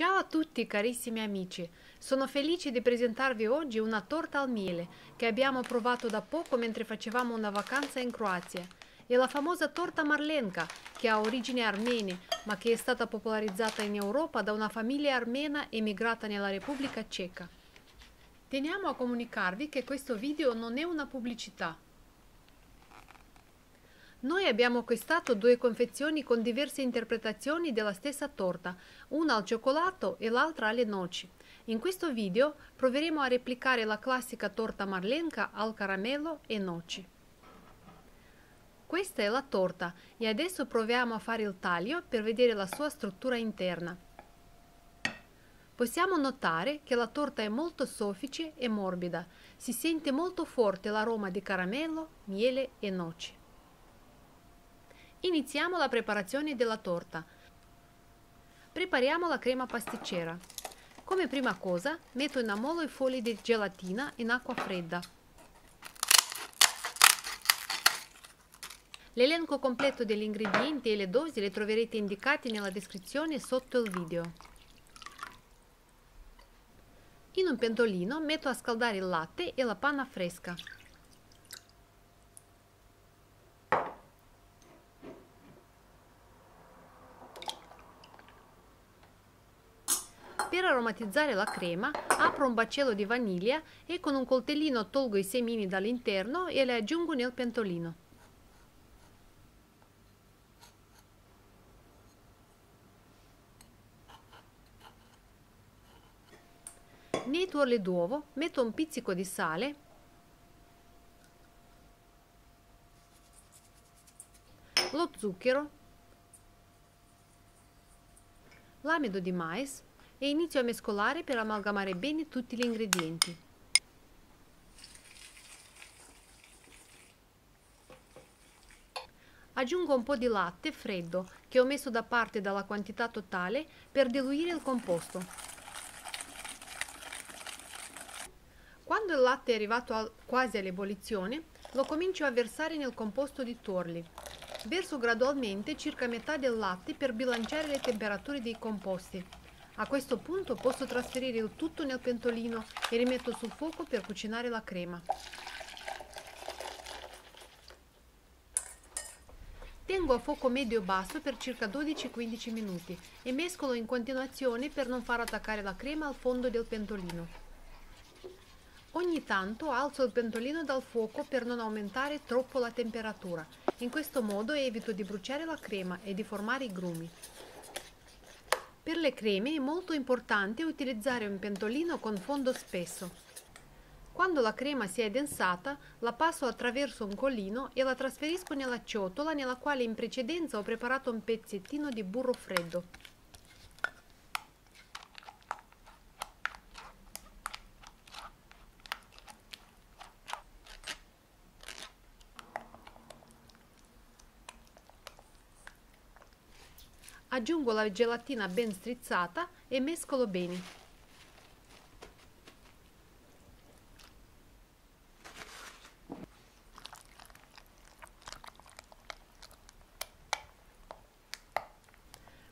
Ciao a tutti carissimi amici, sono felice di presentarvi oggi una torta al miele che abbiamo provato da poco mentre facevamo una vacanza in Croazia. È la famosa torta marlenka che ha origini armene ma che è stata popolarizzata in Europa da una famiglia armena emigrata nella Repubblica Ceca. Teniamo a comunicarvi che questo video non è una pubblicità. Noi abbiamo acquistato due confezioni con diverse interpretazioni della stessa torta, una al cioccolato e l'altra alle noci. In questo video proveremo a replicare la classica torta marlenka al caramello e noci. Questa è la torta e adesso proviamo a fare il taglio per vedere la sua struttura interna. Possiamo notare che la torta è molto soffice e morbida, si sente molto forte l'aroma di caramello, miele e noci. Iniziamo la preparazione della torta. Prepariamo la crema pasticcera. Come prima cosa metto in ammollo i fogli di gelatina in acqua fredda. L'elenco completo degli ingredienti e le dosi le troverete indicati nella descrizione sotto il video. In un pentolino metto a scaldare il latte e la panna fresca. Per aromatizzare la crema apro un baccello di vaniglia e con un coltellino tolgo i semini dall'interno e le aggiungo nel pentolino. Nei tuorli d'uovo metto un pizzico di sale, lo zucchero, l'amido di mais e inizio a mescolare per amalgamare bene tutti gli ingredienti. Aggiungo un po' di latte freddo che ho messo da parte dalla quantità totale per diluire il composto. Quando il latte è arrivato quasi all'ebollizione, lo comincio a versare nel composto di torli. Verso gradualmente circa metà del latte per bilanciare le temperature dei composti. A questo punto posso trasferire il tutto nel pentolino e rimetto sul fuoco per cucinare la crema. Tengo a fuoco medio-basso per circa 12-15 minuti e mescolo in continuazione per non far attaccare la crema al fondo del pentolino. Ogni tanto alzo il pentolino dal fuoco per non aumentare troppo la temperatura. In questo modo evito di bruciare la crema e di formare i grumi. Per le creme è molto importante utilizzare un pentolino con fondo spesso. Quando la crema si è addensata, la passo attraverso un collino e la trasferisco nella ciotola nella quale in precedenza ho preparato un pezzettino di burro freddo. Aggiungo la gelatina ben strizzata e mescolo bene.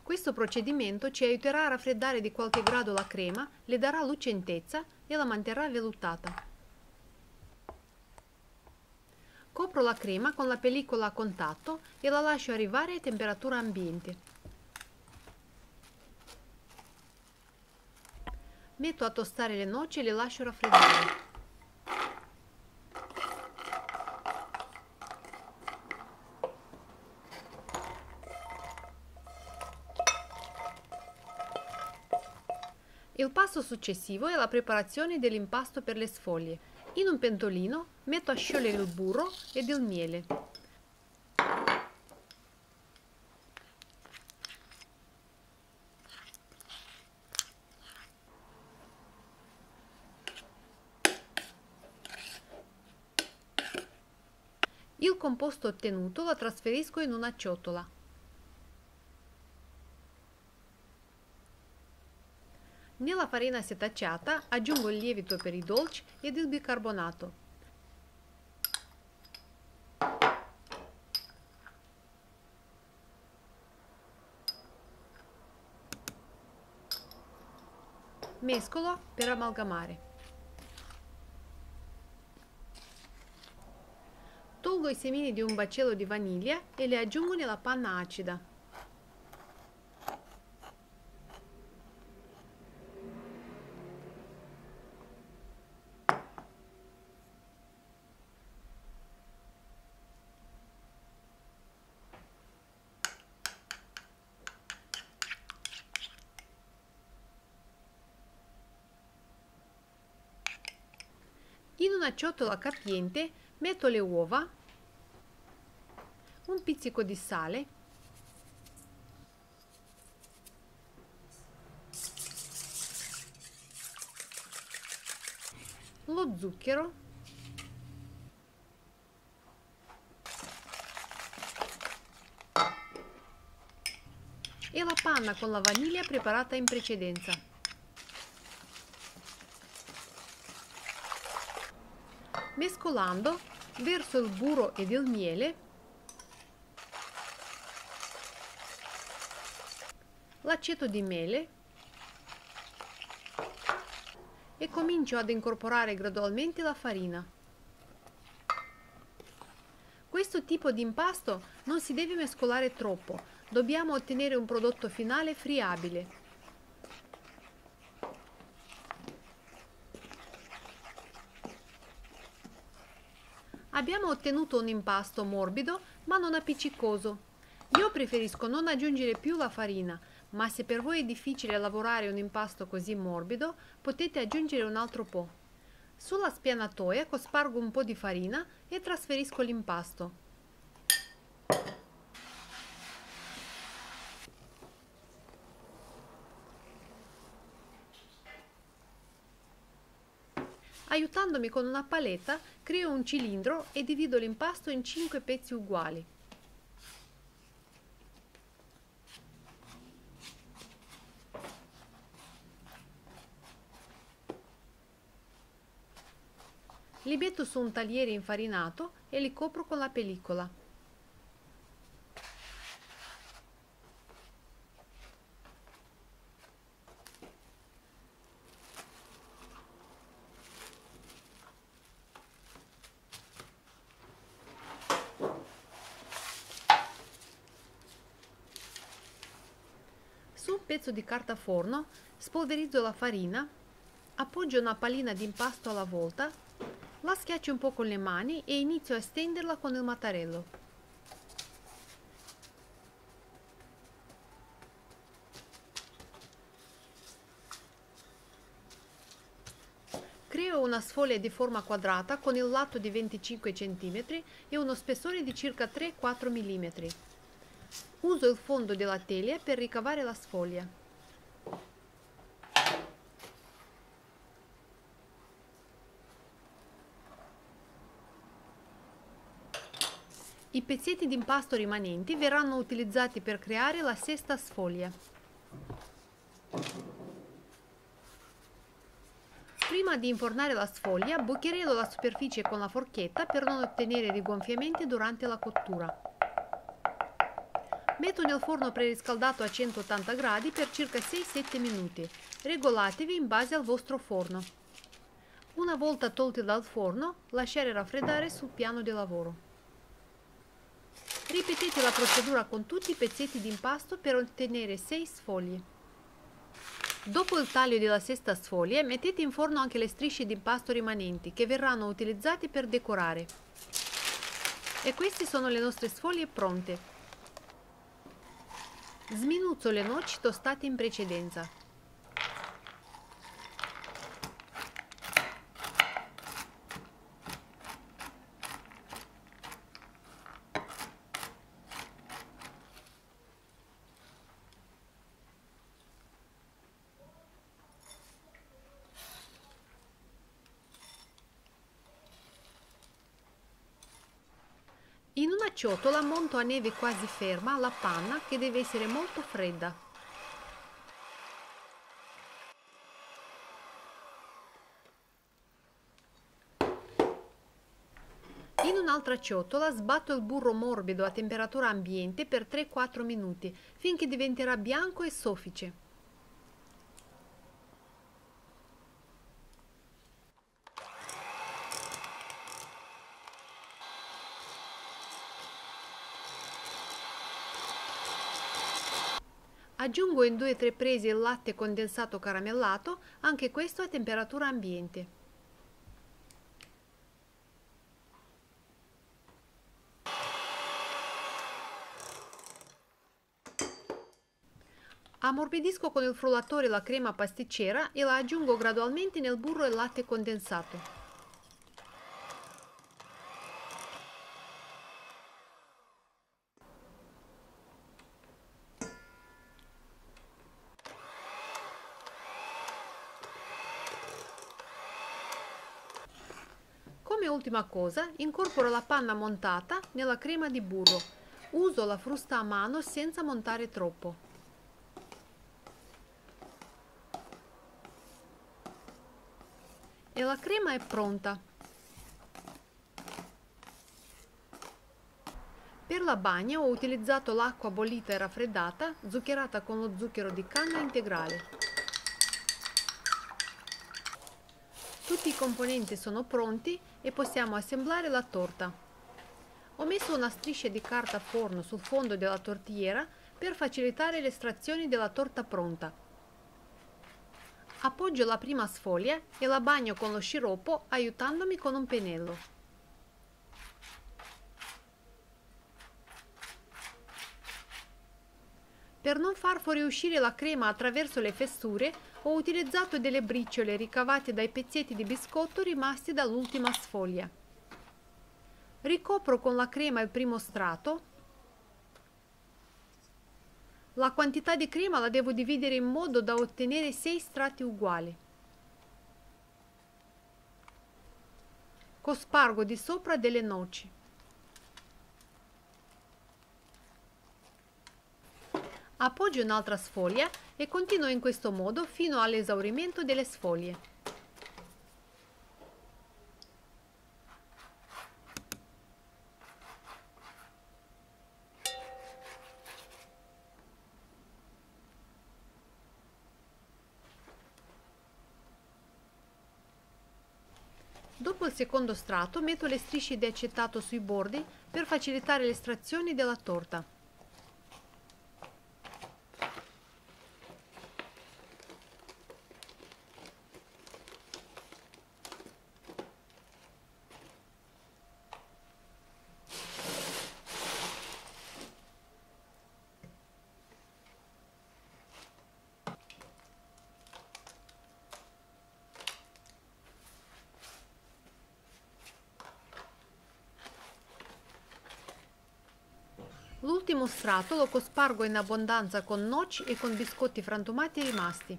Questo procedimento ci aiuterà a raffreddare di qualche grado la crema, le darà lucentezza e la manterrà vellutata. Copro la crema con la pellicola a contatto e la lascio arrivare a temperatura ambiente. Metto a tostare le noci e le lascio raffreddare. Il passo successivo è la preparazione dell'impasto per le sfoglie. In un pentolino metto a sciogliere il burro ed il miele. Il composto ottenuto lo trasferisco in una ciotola. Nella farina setacciata aggiungo il lievito per i dolci ed il bicarbonato. Mescolo per amalgamare. Tolgo i semini di un baccello di vaniglia e li aggiungo nella panna acida. In una ciotola capiente metto le uova, un pizzico di sale, lo zucchero, e la panna con la vaniglia preparata in precedenza. Mescolando, verso il burro ed il miele, l'aceto di mele e comincio ad incorporare gradualmente la farina. Questo tipo di impasto non si deve mescolare troppo, dobbiamo ottenere un prodotto finale friabile. Abbiamo ottenuto un impasto morbido ma non appiccicoso. Io preferisco non aggiungere più la farina, ma se per voi è difficile lavorare un impasto così morbido, potete aggiungere un altro po'. Sulla spianatoia cospargo un po' di farina e trasferisco l'impasto. Aiutandomi con una paletta, creo un cilindro e divido l'impasto in 5 pezzi uguali. Li metto su un tagliere infarinato e li copro con la pellicola. Su un pezzo di carta forno spolverizzo la farina, appoggio una pallina di impasto alla volta, la schiaccio un po' con le mani e inizio a stenderla con il mattarello. Creo una sfoglia di forma quadrata con il lato di 25 cm e uno spessore di circa 3-4 mm. Uso il fondo della teglia per ricavare la sfoglia. I pezzetti di impasto rimanenti verranno utilizzati per creare la sesta sfoglia. Prima di infornare la sfoglia, bucherello la superficie con la forchetta per non ottenere rigonfiamenti durante la cottura. Metto nel forno preriscaldato a 180 gradi per circa 6-7 minuti. Regolatevi in base al vostro forno. Una volta tolti dal forno, lasciare raffreddare sul piano di lavoro. Ripetete la procedura con tutti i pezzetti di impasto per ottenere 6 sfoglie. Dopo il taglio della sesta sfoglia, mettete in forno anche le strisce di impasto rimanenti che verranno utilizzate per decorare. E queste sono le nostre sfoglie pronte. Sminuzzo le noci tostate in precedenza. In una ciotola monto a neve quasi ferma la panna che deve essere molto fredda. In un'altra ciotola sbatto il burro morbido a temperatura ambiente per 3-4 minuti finché diventerà bianco e soffice. Aggiungo in 2-3 prese il latte condensato caramellato, anche questo a temperatura ambiente. Ammorbidisco con il frullatore la crema pasticcera e la aggiungo gradualmente nel burro e latte condensato. Come ultima cosa, incorporo la panna montata nella crema di burro. Uso la frusta a mano senza montare troppo. e la crema è pronta. Per la bagna ho utilizzato l'acqua bollita e raffreddata, zuccherata con lo zucchero di canna integrale. Tutti i componenti sono pronti e possiamo assemblare la torta. Ho messo una striscia di carta forno sul fondo della tortigliera per facilitare l'estrazione della torta pronta. Appoggio la prima sfoglia e la bagno con lo sciroppo aiutandomi con un pennello. Per non far fuoriuscire la crema attraverso le fessure, ho utilizzato delle briciole ricavate dai pezzetti di biscotto rimasti dall'ultima sfoglia. Ricopro con la crema il primo strato la quantità di crema la devo dividere in modo da ottenere 6 strati uguali. Cospargo di sopra delle noci. Appoggio un'altra sfoglia e continuo in questo modo fino all'esaurimento delle sfoglie. Dopo il secondo strato metto le strisce di acetato sui bordi per facilitare l'estrazione della torta. L'ultimo strato lo cospargo in abbondanza con noci e con biscotti frantumati rimasti.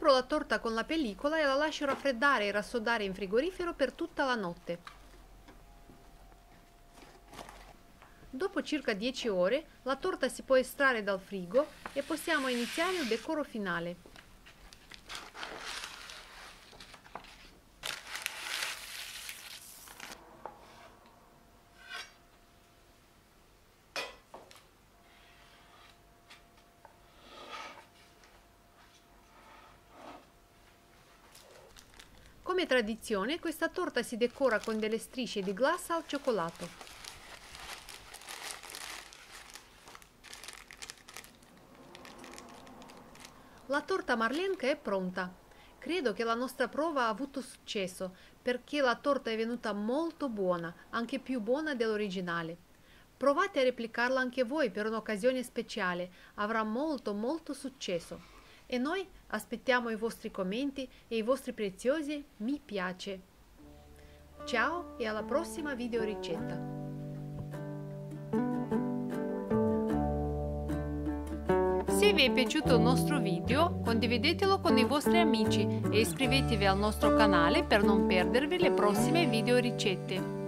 Copro la torta con la pellicola e la lascio raffreddare e rassodare in frigorifero per tutta la notte. Dopo circa 10 ore la torta si può estrarre dal frigo e possiamo iniziare il decoro finale. Come tradizione, questa torta si decora con delle strisce di glassa al cioccolato. La torta marlenca è pronta. Credo che la nostra prova ha avuto successo perché la torta è venuta molto buona, anche più buona dell'originale. Provate a replicarla anche voi per un'occasione speciale, avrà molto molto successo e noi aspettiamo i vostri commenti e i vostri preziosi mi piace. Ciao e alla prossima video ricetta! Se vi è piaciuto il nostro video, condividetelo con i vostri amici e iscrivetevi al nostro canale per non perdervi le prossime video ricette.